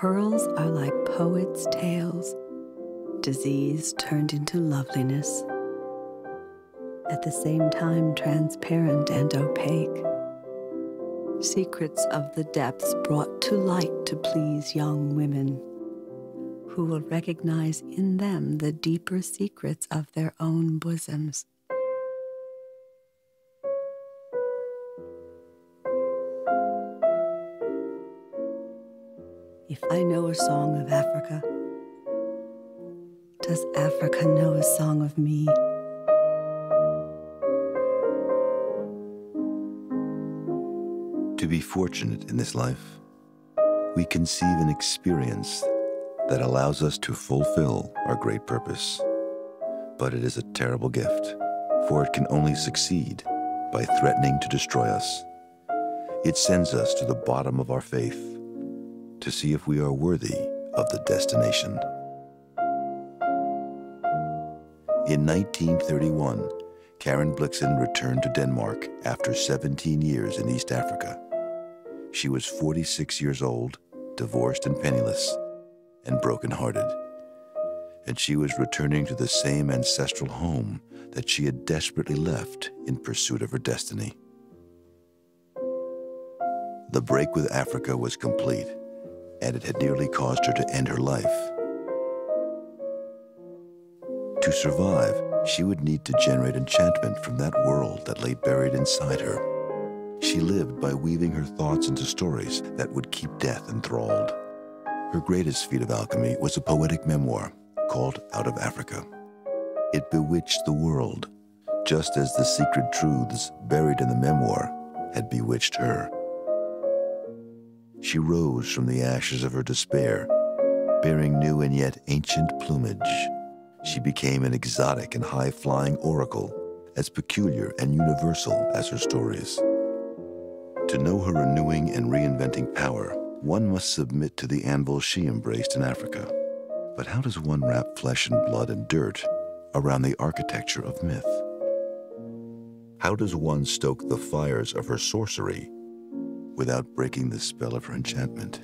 pearls are like poets' tales, disease turned into loveliness, at the same time transparent and opaque. Secrets of the depths brought to light to please young women who will recognize in them the deeper secrets of their own bosoms. If I know a song of Africa, does Africa know a song of me? To be fortunate in this life, we conceive an experience that allows us to fulfill our great purpose. But it is a terrible gift, for it can only succeed by threatening to destroy us. It sends us to the bottom of our faith to see if we are worthy of the destination. In 1931, Karen Blixen returned to Denmark after 17 years in East Africa. She was 46 years old, divorced and penniless, and broken-hearted. And she was returning to the same ancestral home that she had desperately left in pursuit of her destiny. The break with Africa was complete, and it had nearly caused her to end her life. To survive, she would need to generate enchantment from that world that lay buried inside her. She lived by weaving her thoughts into stories that would keep death enthralled. Her greatest feat of alchemy was a poetic memoir called Out of Africa. It bewitched the world, just as the secret truths buried in the memoir had bewitched her she rose from the ashes of her despair, bearing new and yet ancient plumage. She became an exotic and high flying oracle, as peculiar and universal as her stories. To know her renewing and reinventing power, one must submit to the anvil she embraced in Africa. But how does one wrap flesh and blood and dirt around the architecture of myth? How does one stoke the fires of her sorcery without breaking the spell of her enchantment.